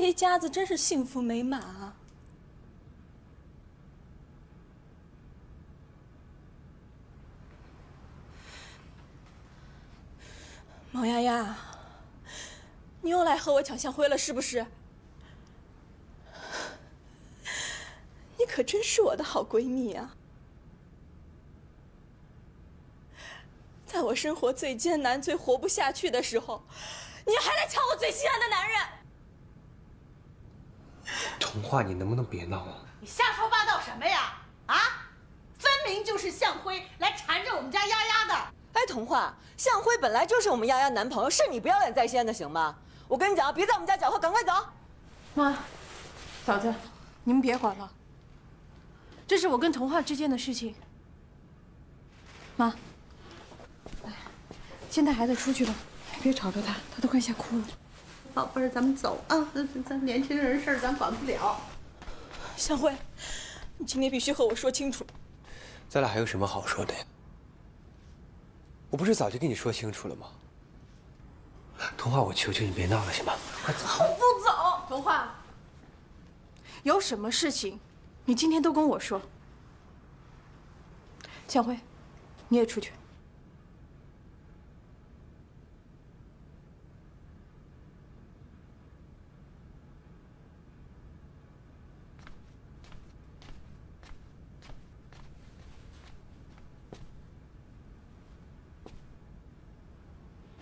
这一家子真是幸福美满啊！毛丫丫，你又来和我抢向辉了是不是？你可真是我的好闺蜜啊！在我生活最艰难、最活不下去的时候，你还来抢我最心爱的男人。童话，你能不能别闹了？你瞎说八道什么呀？啊，分明就是向辉来缠着我们家丫丫的。哎，童话，向辉本来就是我们丫丫男朋友，是你不要脸在先的，行吗？我跟你讲，别在我们家搅和，赶快走。妈，嫂子，你们别管了，这是我跟童话之间的事情。妈，哎，先带孩子出去吧，别吵着他，他都快吓哭了。宝贝儿，咱们走啊，咱咱年轻人事儿咱管不了。向辉，你今天必须和我说清楚。咱俩还有什么好说的呀？我不是早就跟你说清楚了吗？童话，我求求你别闹了，行吗？快走！我不走，童话。有什么事情，你今天都跟我说。向辉，你也出去。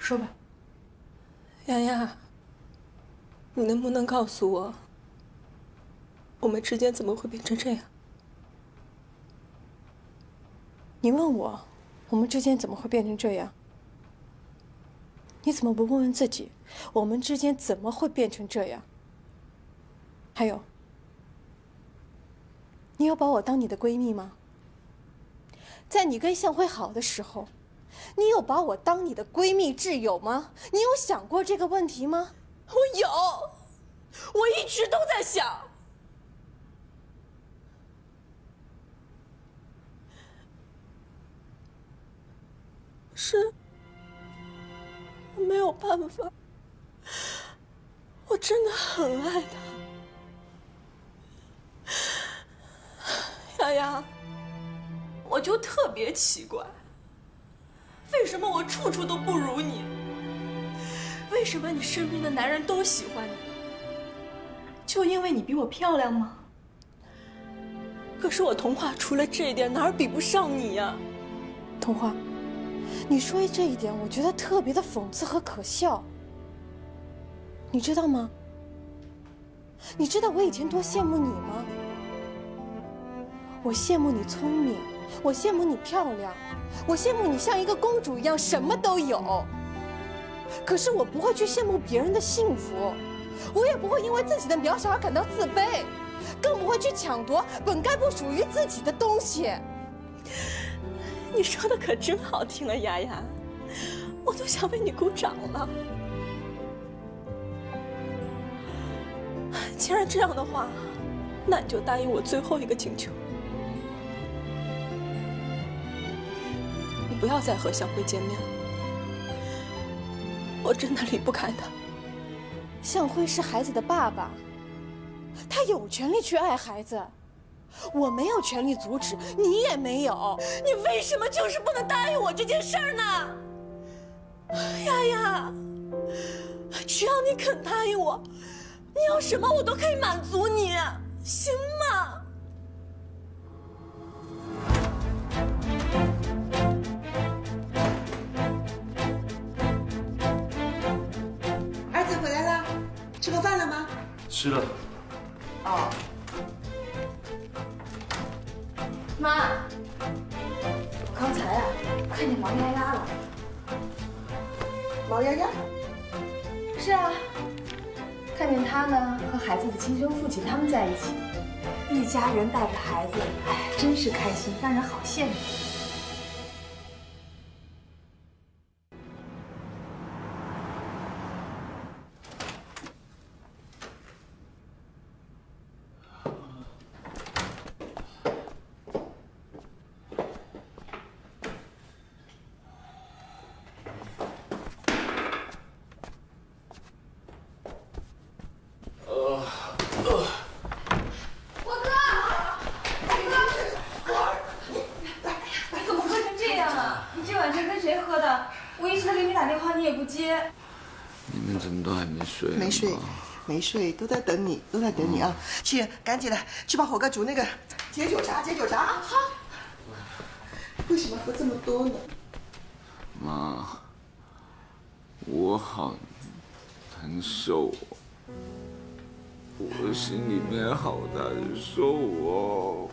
说吧，丫丫，你能不能告诉我，我们之间怎么会变成这样？你问我，我们之间怎么会变成这样？你怎么不问问自己，我们之间怎么会变成这样？还有，你有把我当你的闺蜜吗？在你跟向辉好的时候。你有把我当你的闺蜜挚友吗？你有想过这个问题吗？我有，我一直都在想。是，我没有办法，我真的很爱他。丫丫，我就特别奇怪。为什么我处处都不如你？为什么你身边的男人都喜欢你？就因为你比我漂亮吗？可是我童话除了这一点，哪儿比不上你呀？童话，你说这一点，我觉得特别的讽刺和可笑。你知道吗？你知道我以前多羡慕你吗？我羡慕你聪明，我羡慕你漂亮。我羡慕你像一个公主一样什么都有，可是我不会去羡慕别人的幸福，我也不会因为自己的渺小而感到自卑，更不会去抢夺本该不属于自己的东西。你说的可真好听啊，丫丫，我都想为你鼓掌了。既然这样的话，那你就答应我最后一个请求。不要再和向辉见面了，我真的离不开他。向辉是孩子的爸爸，他有权利去爱孩子，我没有权利阻止，你也没有。你为什么就是不能答应我这件事儿呢？丫丫，只要你肯答应我，你要什么我都可以满足你，行吗？吃了。哦。妈，我刚才啊看见毛丫丫了。毛丫丫？是啊，看见她呢和孩子的亲生父亲他们在一起，一家人带着孩子，哎，真是开心，让人好羡慕。不接。你们怎么都还没睡？没睡，没睡，都在等你，都在等你啊！去，赶紧的，去把火哥煮那个解酒茶，解酒茶啊！好。为什么喝这么多呢？妈，我好难受，我心里面好难受哦。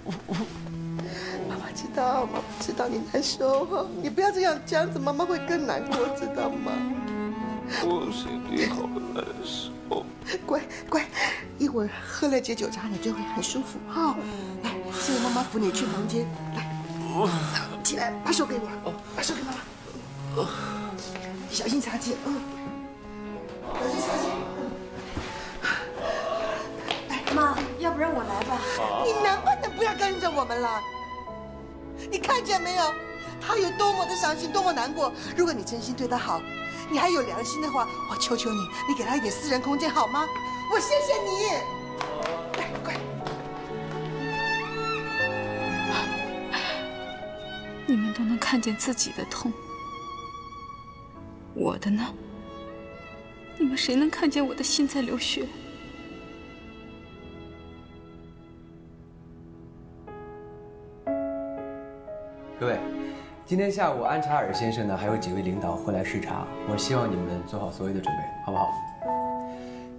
妈妈知道，妈妈知道你难受，你不要这样，这样子妈妈会更难过，知道吗？我心里好难受。乖乖，一会儿喝了解酒茶，你就会很舒服哈。来，现在妈妈扶你去房间，来，起来，把手给我，把手给妈妈。小心擦肩，嗯。小心擦肩。妈，要不然我来吧。你能不能不要跟着我们了？你看见没有，他有多么的伤心，多么难过。如果你真心对他好，你还有良心的话，我求求你，你给他一点私人空间好吗？我谢谢你。来，乖。你们都能看见自己的痛，我的呢？你们谁能看见我的心在流血？各位，今天下午安查尔先生呢，还有几位领导会来视察，我希望你们做好所有的准备，好不好？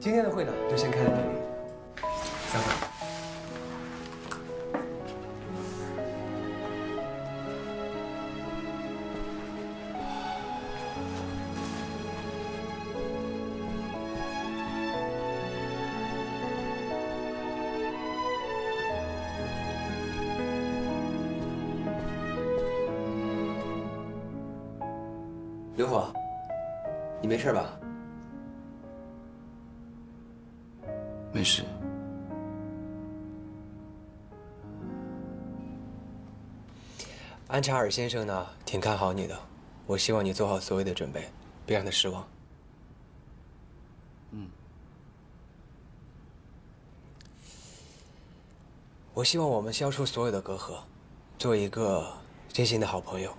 今天的会呢，就先开到这里，散会。刘火，你没事吧？没事。安查尔先生呢，挺看好你的，我希望你做好所有的准备，别让他失望。嗯。我希望我们消除所有的隔阂，做一个真心的好朋友。